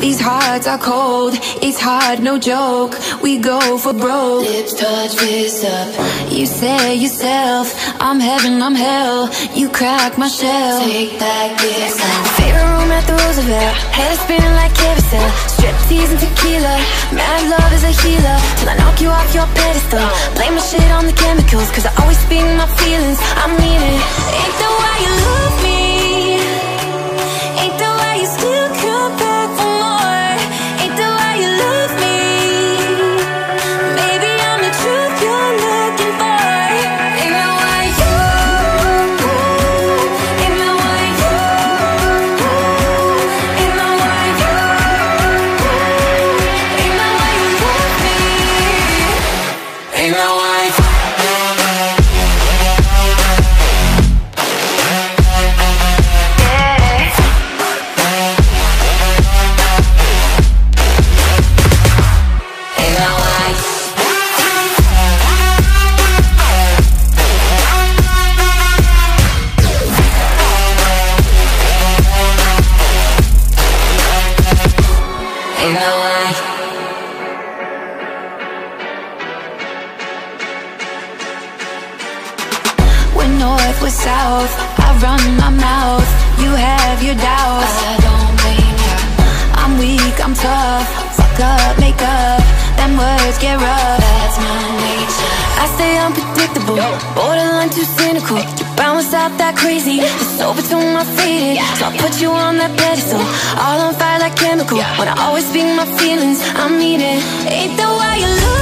These hearts are cold, it's hard, no joke. We go for broke. Lips touch, fist up. You say yourself, I'm heaven, I'm hell. You crack my shell. Take kiss and Favorite room at the Roosevelt. Head spinning like carousel. Strip tease and tequila. Mad love is a healer. Till I knock you off your pedestal. Blame my shit on the chemicals. Cause I always speak my feelings. I mean Ain't no way. Ain't no way. North, we're south. I run my mouth. You have your doubts. I don't blame ya. I'm weak, I'm tough. Fuck up, make up. Them words get rough. That's my nature. I stay unpredictable, borderline too cynical. You bounce out that crazy, it's over to my faded. So I put you on that pedestal, all on fire like chemical. When I always speak my feelings, I mean it. Ain't the way you look